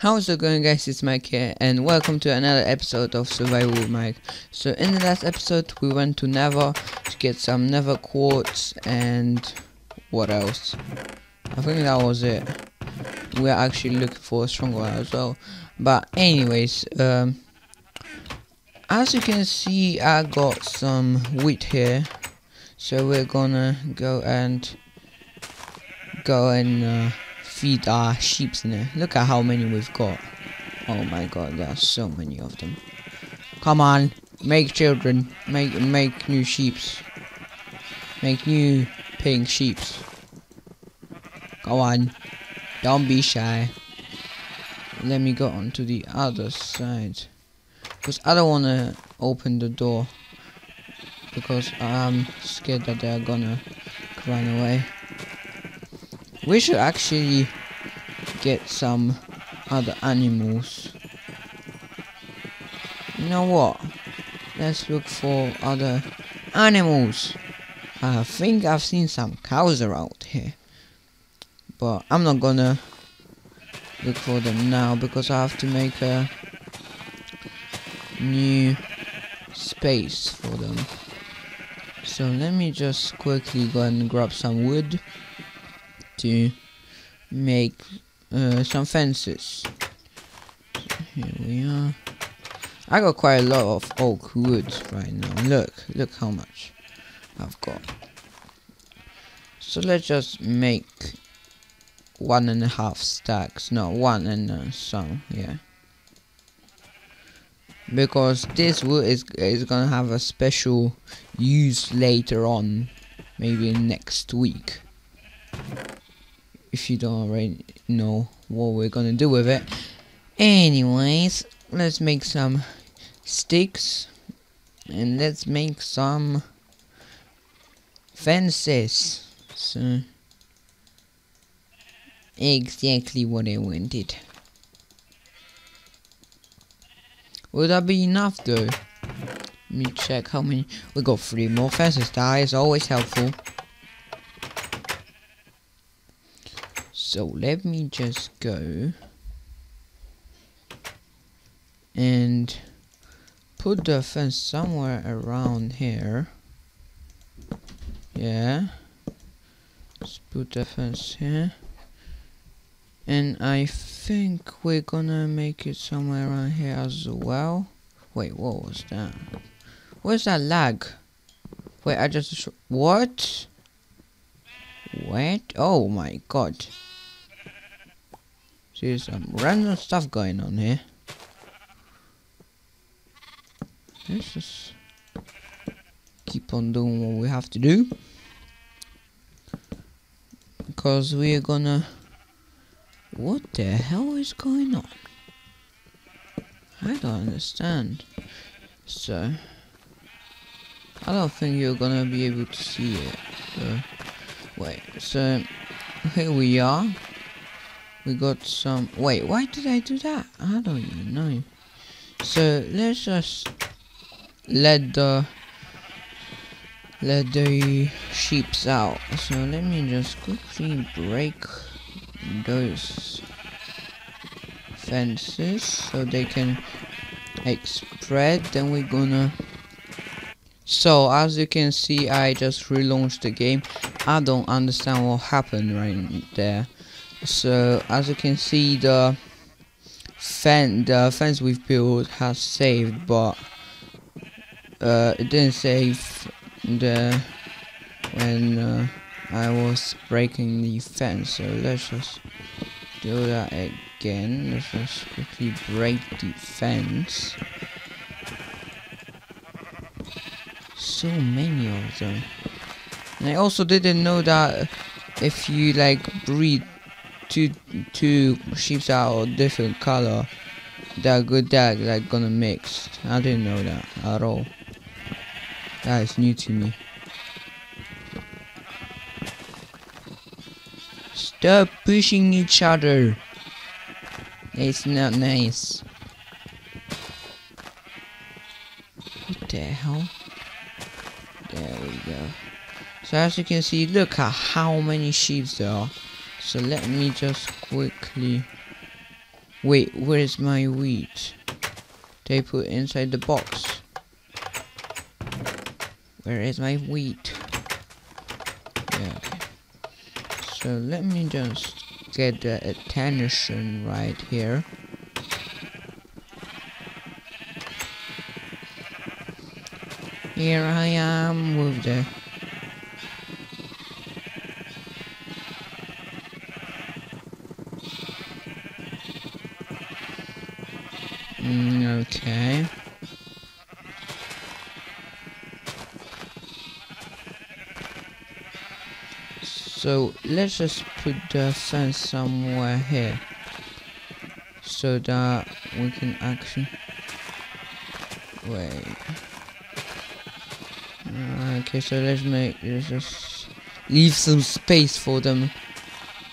How's it going guys, it's Maik here and welcome to another episode of Survival with Maik. So in the last episode we went to Nether to get some Nether quartz and what else? I think that was it. We're actually looking for a stronger one as well. But anyways, um, as you can see I got some wheat here. So we're gonna go and go and uh, feed our sheeps there. Look at how many we've got. Oh my god, there are so many of them. Come on, make children, make make new sheeps. Make new pink sheeps. Go on, don't be shy. Let me go on to the other side. Because I don't want to open the door. Because I'm scared that they're gonna run away. We should actually get some other animals. You know what? Let's look for other animals. I think I've seen some cows around here. But I'm not gonna look for them now because I have to make a new space for them. So let me just quickly go and grab some wood to make uh, some fences. Here we are. I got quite a lot of oak wood right now. Look, look how much I've got. So let's just make one and a half stacks. No, one and uh, some. Yeah. Because this wood is is gonna have a special use later on, maybe next week if you don't already know what we're gonna do with it. Anyways, let's make some sticks and let's make some fences. So exactly what I wanted. Would that be enough though? Let me check how many. We got three more fences. That is always helpful. So let me just go and put the fence somewhere around here. Yeah. Let's put the fence here. And I think we're gonna make it somewhere around here as well. Wait, what was that? Where's that lag? Wait, I just... What? What? Oh my god. See some random stuff going on here. Let's just keep on doing what we have to do. Because we're gonna... What the hell is going on? I don't understand. So... I don't think you're gonna be able to see it. So, wait, so... Here we are. We got some... Wait, why did I do that? I don't even know. So, let's just... Let the... Let the sheeps out. So, let me just quickly break those fences so they can like spread then we're gonna so as you can see I just relaunched the game I don't understand what happened right there so as you can see the fence the fence we've built has saved but uh, it didn't save the when uh, I was breaking the fence. So let's just do that again. Let's just quickly break the fence. So many of them. And I also didn't know that if you like breed two two sheep are different color that good that like gonna mix. I didn't know that at all. That is new to me. Stop pushing each other. It's not nice. What the hell? There we go. So as you can see look at how many sheep there are so let me just quickly Wait, where's my wheat? They put inside the box. Where is my wheat? Yeah. So let me just get the attention right here. Here I am with the So let's just put the sun somewhere here so that we can actually wait. Uh, okay, so let's make let's just leave some space for them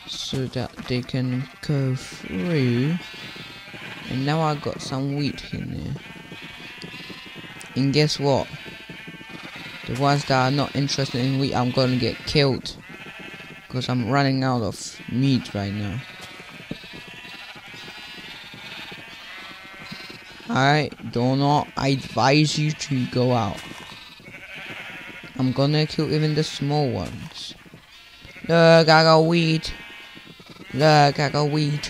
so that they can go through. And now I got some wheat in there. And guess what? The ones that are not interested in wheat, I'm gonna get killed. Because I'm running out of meat right now. I do not advise you to go out. I'm gonna kill even the small ones. Look, I got weed. Look, I got weed.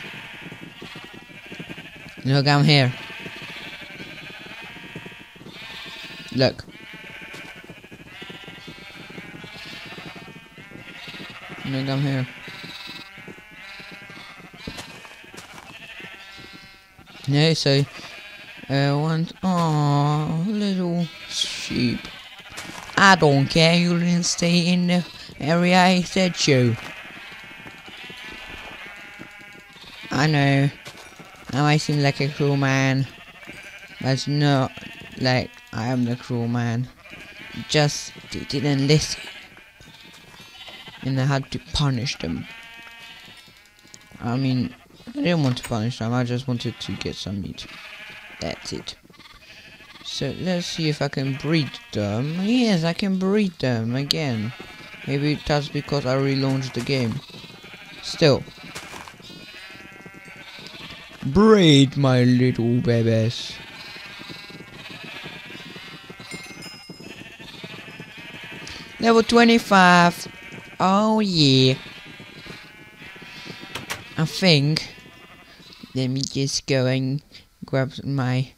Look, I'm here. Look. Look, I'm here. Yeah, so uh, one, oh, little sheep. I don't care. You didn't stay in the area I said you. I know. I might seem like a cruel man, but it's not like I am the cruel man. Just didn't listen, and I had to punish them. I mean, I didn't want to punish them. I just wanted to get some meat. That's it. So let's see if I can breed them. Yes, I can breed them again. Maybe that's because I relaunched the game. Still, Breed, my little babies. Level 25. Oh yeah. I think. Let me just go and grab my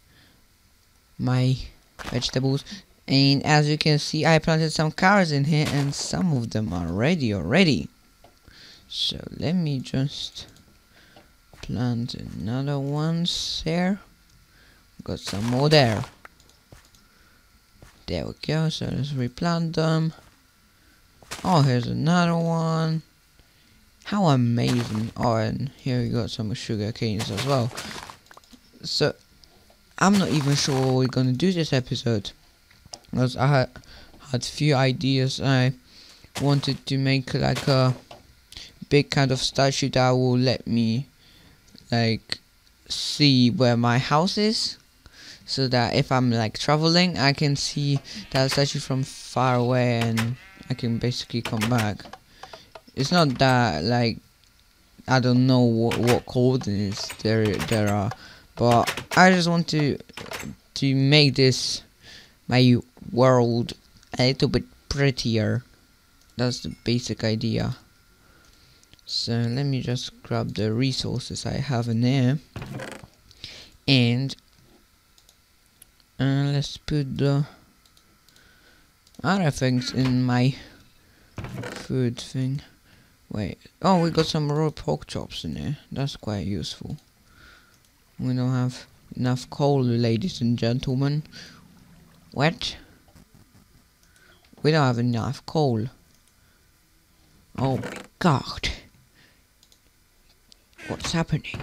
my vegetables. And as you can see, I planted some carrots in here, and some of them are ready already. So let me just plant another ones there got some more there there we go so let's replant them oh here's another one. How amazing. Oh and here we got some sugar canes as well. So I'm not even sure what we're gonna do this episode because I had had few ideas. I wanted to make like a big kind of statue that will let me like see where my house is so that if I'm like traveling I can see that statue from far away and I can basically come back. It's not that like I don't know what, what coordinates there there are but I just want to to make this my world a little bit prettier. That's the basic idea. So let me just grab the resources I have in there and uh, let's put the other things in my food thing wait oh we got some raw pork chops in there that's quite useful we don't have enough coal ladies and gentlemen what we don't have enough coal oh my god What's happening?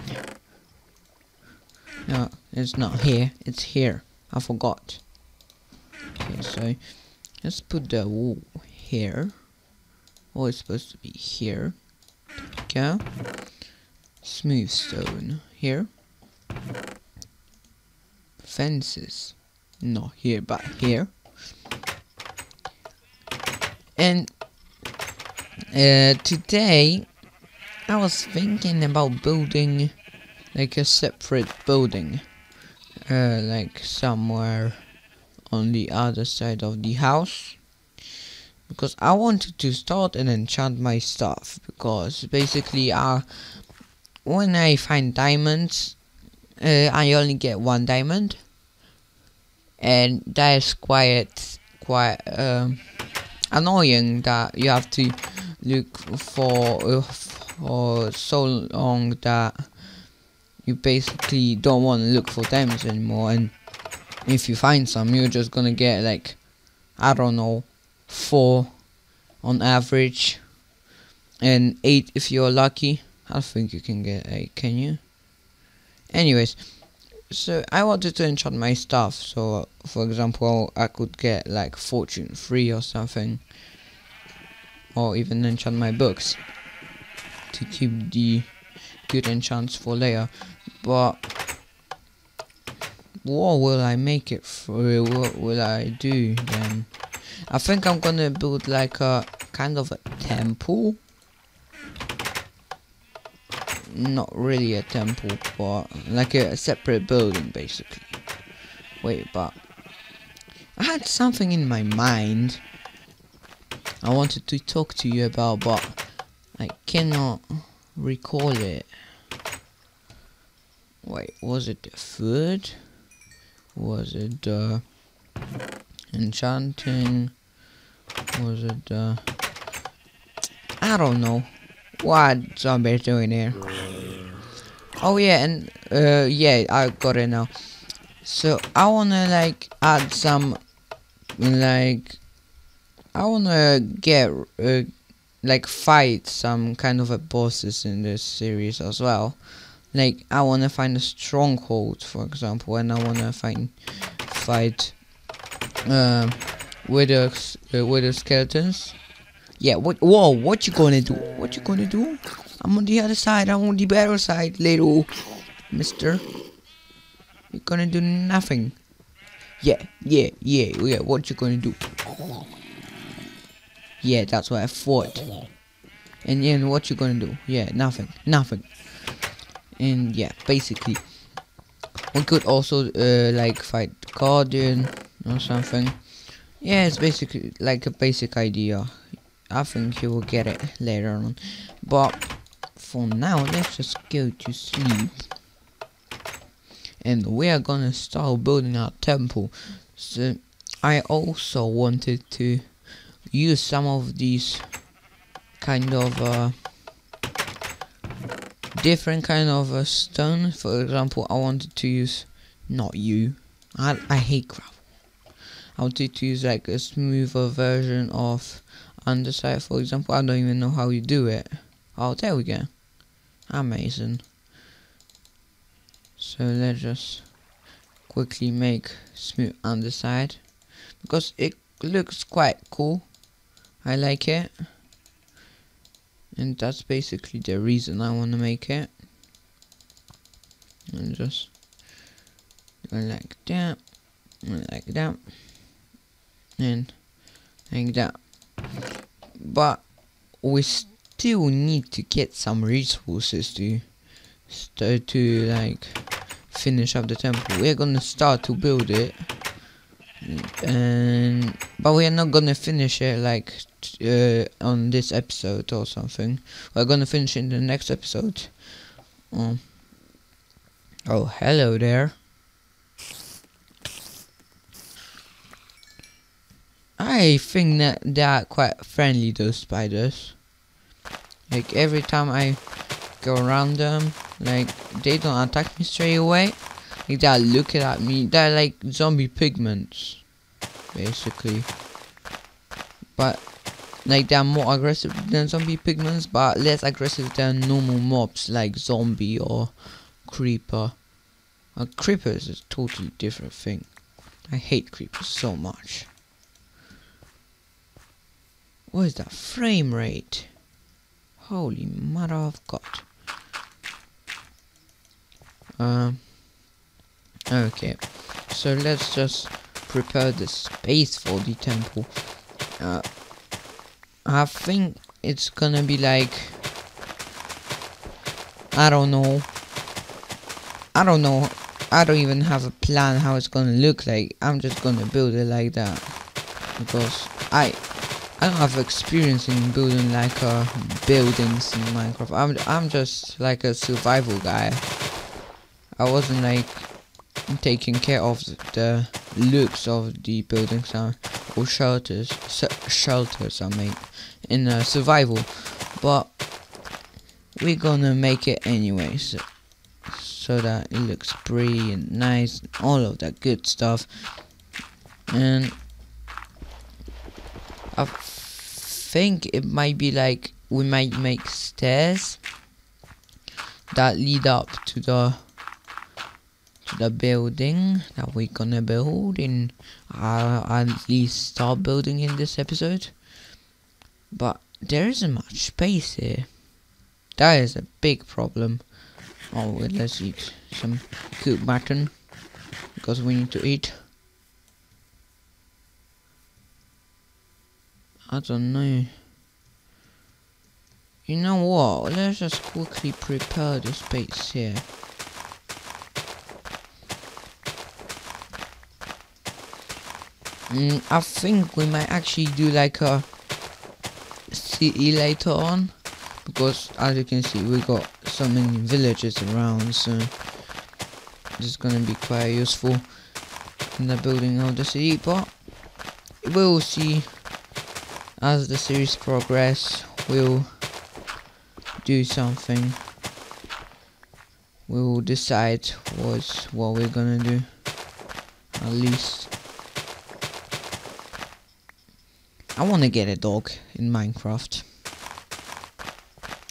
No, it's not here. It's here. I forgot. Okay, so let's put the wall here. Oh, it's supposed to be here. Go. Smooth stone here. Fences. Not here, but here. And uh, today I was thinking about building like a separate building, uh, like somewhere on the other side of the house. Because I wanted to start and enchant my stuff because basically, uh, when I find diamonds, uh, I only get one diamond, and that is quite quite um, annoying that you have to look for uh, for so long that you basically don't want to look for diamonds anymore and if you find some you're just gonna get like I don't know four on average. And eight if you're lucky. I think you can get eight can you? Anyways so I wanted to enchant my stuff. So for example I could get like fortune 3 or something. Or even enchant my books to keep the good enchants for later. But what will I make it for? What will I do then? I think I'm gonna build like a kind of a temple. Not really a temple, but like a, a separate building basically. Wait, but I had something in my mind I wanted to talk to you about, but I cannot recall it. Wait, was it the food? Was it uh, enchanting? Was it uh, I don't know what zombies doing here. Oh yeah, and uh, yeah, I got it now. So I wanna like add some like I wanna get uh, like fight some kind of a bosses in this series as well. Like I wanna find a stronghold, for example, and I wanna find fight uh, wither uh, wither skeletons. Yeah, what? Whoa, what you gonna do? What you gonna do? I'm on the other side. I'm on the better side, little Mister. You're gonna do nothing. Yeah, yeah, yeah, yeah. What you gonna do? Yeah, that's what I thought. And then what you gonna do? Yeah, nothing, nothing and yeah basically we could also uh, like fight guardian or something. Yeah it's basically like a basic idea. I think you will get it later on. But for now let's just go to sleep. And we are gonna start building our temple. So I also wanted to use some of these kind of uh, different kind of a stone. For example, I wanted to use not you. I I hate gravel. I wanted to use like a smoother version of andesite. For example, I don't even know how you do it. Oh, there we go. Amazing. So let's just quickly make smooth andesite because it looks quite cool. I like it and that's basically the reason I want to make it. And just like that like that and like that. But we still need to get some resources to start to like finish up the temple. We're gonna start to build it. And but we are not gonna finish it like uh, on this episode or something. We're gonna finish in the next episode. Um, oh, hello there. I think that they are quite friendly, those spiders. Like every time I go around them, like they don't attack me straight away. Like they're looking at me. They're like zombie pigmen, basically. But like they're more aggressive than zombie pigmen, but less aggressive than normal mobs like zombie or creeper. A creeper is a totally different thing. I hate creepers so much. What is that frame rate? Holy mother of God. Um. Okay, so let's just prepare the space for the temple. Uh, I think it's gonna be like I don't know I don't know. I don't even have a plan how it's gonna look like. I'm just gonna build it like that because I I don't have experience in building like uh, buildings in Minecraft. I'm I'm just like a survival guy. I wasn't like taking care of the looks of the buildings are or shelters shelters I mean in uh, survival, but we're gonna make it anyway so that it looks pretty and nice all of that good stuff. And I think it might be like we might make stairs that lead up to the the building that we're gonna build in uh, at least start building in this episode but there isn't much space here that is a big problem Oh, let's eat some cooked mutton because we need to eat. I don't know. You know what? Let's just quickly prepare the space here. Mm, I think we might actually do like a city later on because as you can see we got so many villages around so this is gonna be quite useful in the building of the city but we'll see as the series progress we'll do something. We'll decide what's what we're gonna do at least I wanna get a dog in Minecraft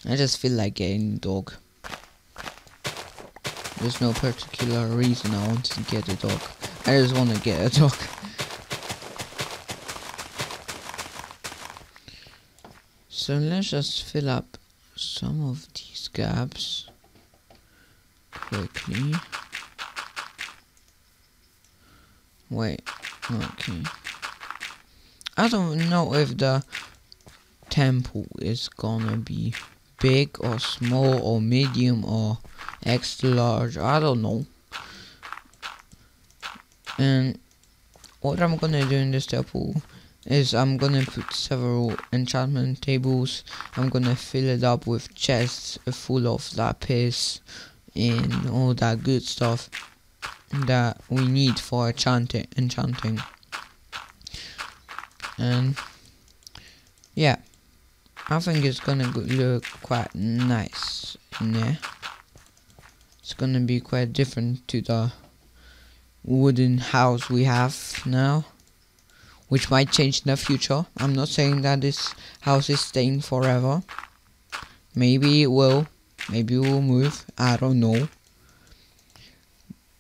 I just feel like getting a dog. There's no particular reason I want to get a dog. I just want to get a dog. So let's just fill up some of these gaps quickly. Wait, okay. I don't know if the temple is gonna be big or small or medium or extra large. I don't know. And what I'm gonna do in this temple is I'm gonna put several enchantment tables. I'm gonna fill it up with chests full of lapis and all that good stuff that we need for enchanting enchanting and yeah I think it's gonna look quite nice in there. It's gonna be quite different to the wooden house we have now. Which might change in the future. I'm not saying that this house is staying forever. Maybe it will. Maybe it will move. I don't know.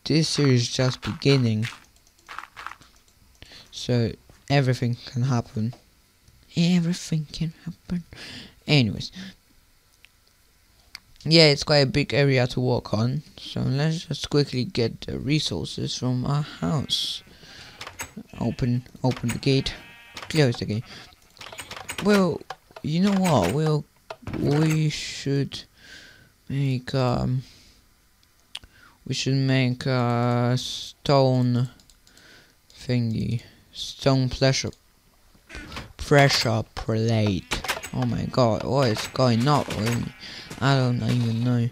This is just beginning. So everything can happen everything can happen. Anyways, yeah, it's quite a big area to walk on. So let's just quickly get the resources from our house. Open, open the gate, close the gate. Well, you know what? We'll, we should make um, we should make a stone thingy, stone pleasure pressure plate. Oh my god, what is going on? I don't even know.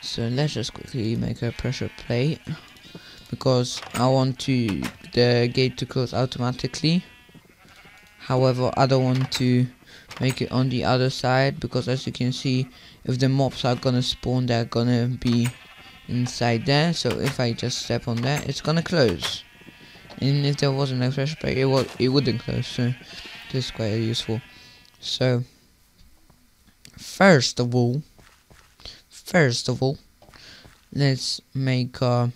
So let's just quickly make a pressure plate because I want to the gate to close automatically. However, I don't want to make it on the other side because as you can see, if the mobs are gonna spawn, they're gonna be inside there. So if I just step on that, it's gonna close and if there wasn't a fresh break it, would, it wouldn't close so this is quite useful. So first of all first of all let's make a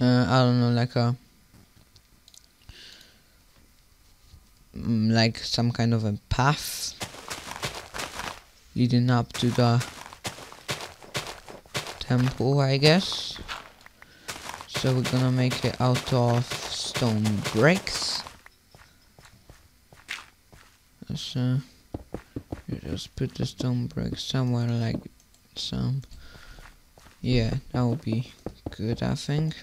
uh, I don't know like a mm, like some kind of a path leading up to the temple I guess so we're gonna make it out of stone bricks. So you just put the stone bricks somewhere like some Yeah, that would be good, I think.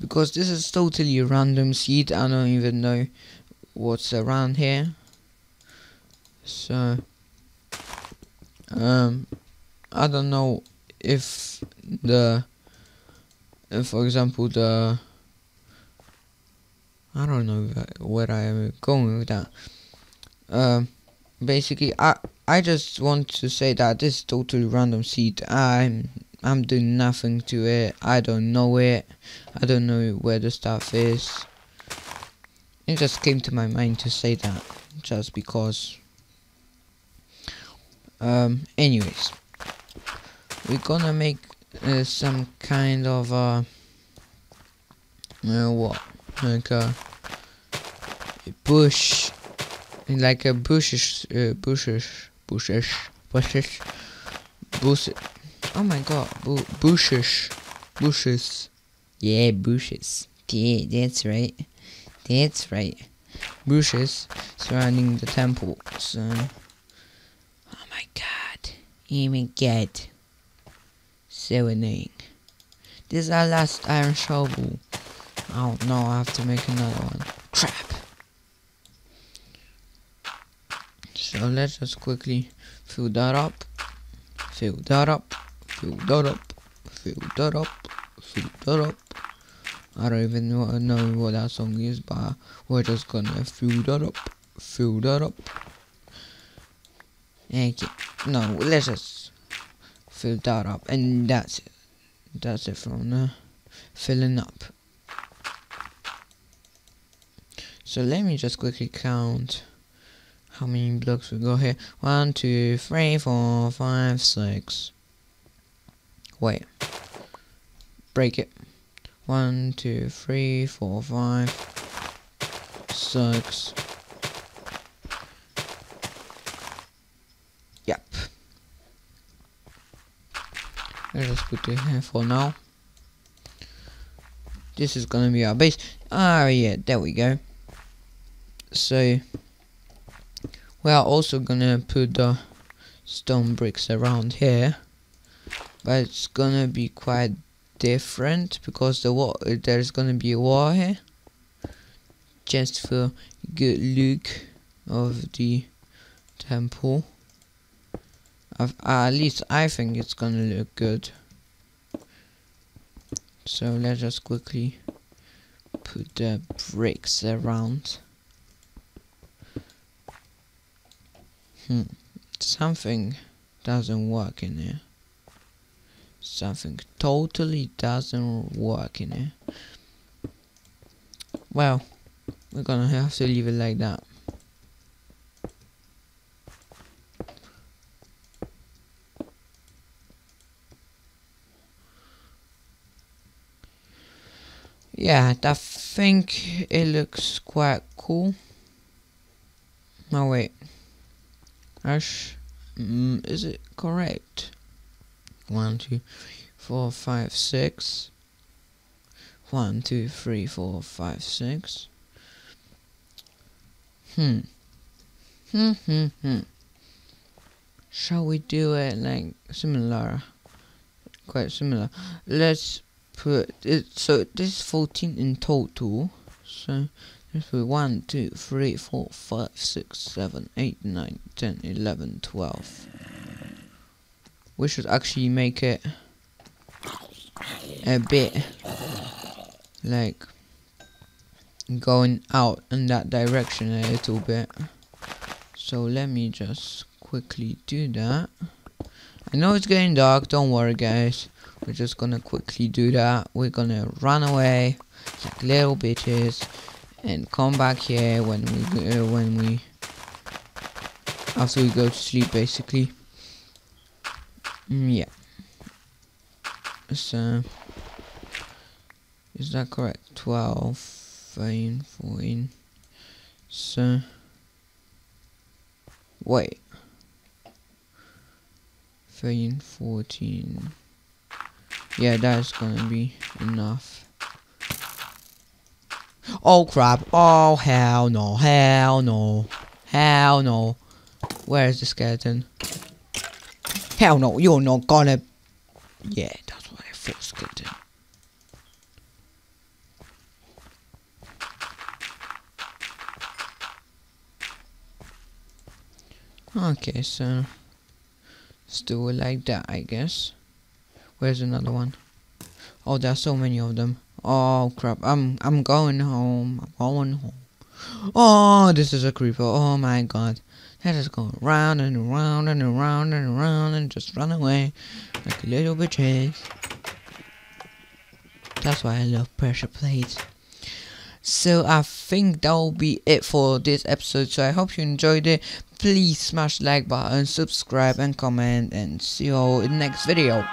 Because this is totally random seed, I don't even know what's around here. So, um, I don't know if the, if for example the, I don't know where I am going with that. Um, basically, I I just want to say that this is totally random seed. I'm I'm doing nothing to it. I don't know it. I don't know where the stuff is. It just came to my mind to say that just because. Um. Anyways, we're gonna make uh, some kind of uh, uh what? Like a bush. Like a bushes uh, bushes bushes bushes bushes oh my god bu bushes bushes. Yeah bushes. Yeah that's right. That's right. Bushes surrounding the temple. So oh my god. Even get annoying this is our last iron shovel. Oh no I have to make another one. Crap. So let's just quickly fill that up, fill that up, fill that up, fill that up, fill that up. I don't even know, know what that song is, but we're just gonna fill that up, fill that up. Okay, no, let's just fill that up, and that's it. That's it from the filling up. So let me just quickly count how many blocks we got here? One, two, three, four, five, six. Wait. Break it. One, two, three, four, five, six. Yep. Let's just put it here for now. This is gonna be our base. Oh yeah, there we go. So we are also gonna put the stone bricks around here but it's gonna be quite different because the wall there's gonna be a wall here just for good look of the temple uh, at least I think it's gonna look good so let's just quickly put the bricks around Hmm. Something doesn't work in here. Something totally doesn't work in here. Well, we're gonna have to leave it like that. Yeah, I think it looks quite cool. Oh wait. Ash, mm, is it correct? One, two, four, five, six. One, two, three, four, five, six. Hmm. Hmm, hmm, hmm. Shall we do it like similar? Quite similar. Let's put it, so this is 14 in total. So if we 1, 2, 3, 4, 5, 6, 7, 8, 9, 10, 11, 12. We should actually make it a bit like going out in that direction a little bit. So let me just quickly do that. I know it's getting dark, don't worry guys. We're just gonna quickly do that. We're gonna run away like little bitches and come back here when we uh, when we after we go to sleep basically. Mm, yeah. So is that correct? 12 13 14 so wait 13 14 yeah that's gonna be enough Oh crap. Oh hell no. Hell no. Hell no. Where is the skeleton? Hell no, you're not gonna. Yeah, that's what I thought, skeleton. Okay, so it like that, I guess. Where's another one? Oh, there's so many of them. Oh crap! I'm I'm going home. I'm going home. Oh, this is a creeper. Oh my god. That is going round and around and around and around and just run away like a little bitches. That's why I love pressure plates. So I think that will be it for this episode. So I hope you enjoyed it. Please smash like button, subscribe and comment and see you all in the next video.